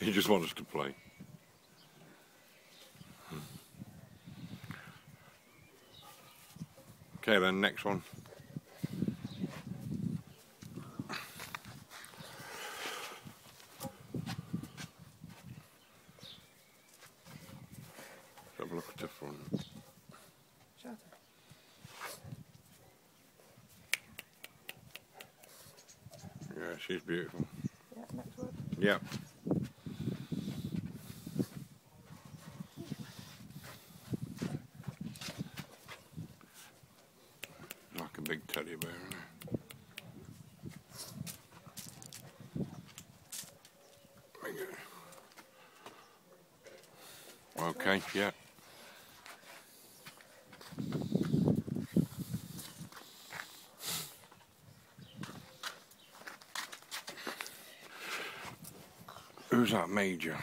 He just wants us to play. Okay then, next one. Have a look at the front. Yeah, she's beautiful. Yeah, next word. Yeah. Like a big teddy bear. Okay, yeah. Who's that major?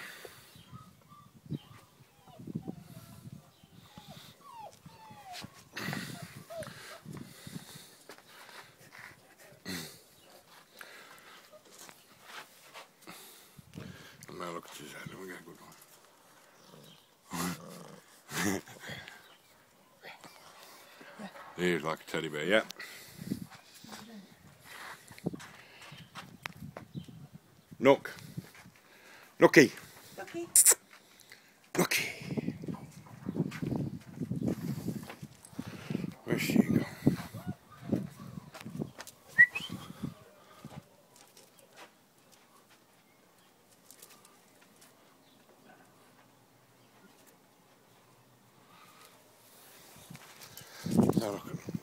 Look at his head, let me a good one. he is like a teddy bear, yeah. Nook. Nookie. Lucky. Nookie. やろう。